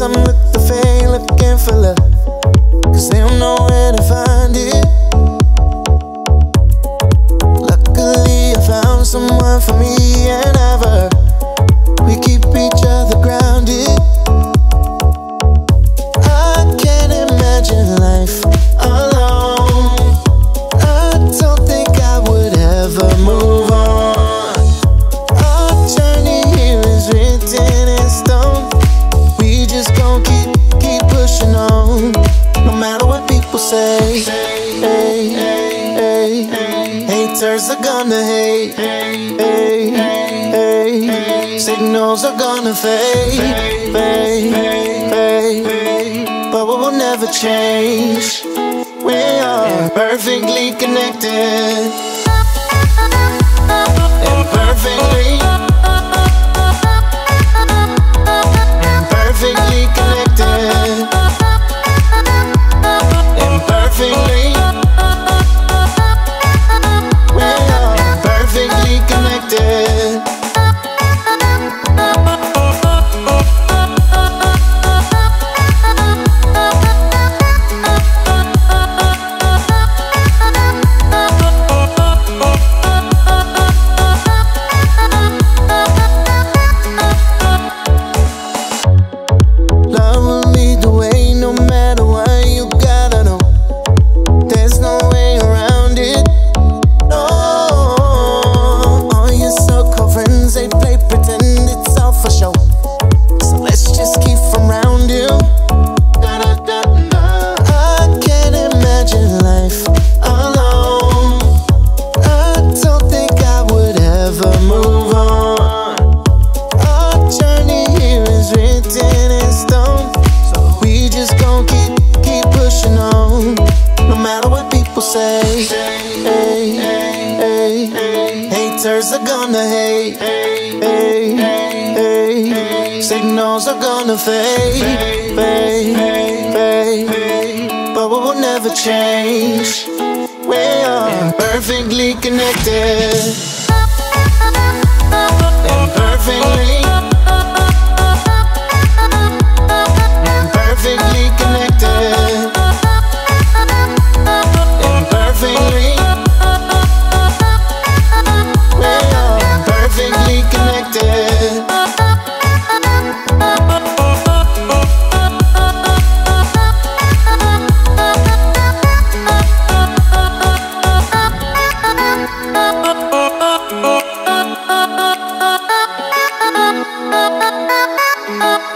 I'm with the fame looking for love. Cause they don't know where to find it. Luckily I found someone for me. Haters are gonna hate. Hey, hey, hey signals are gonna fade, fade, fade, but we will never change. We are perfectly connected and perfectly. Haters are gonna hate. Hey, hey, hey, hey. signals are gonna fade, fade, fade. But we will never change. We are perfectly connected. oh.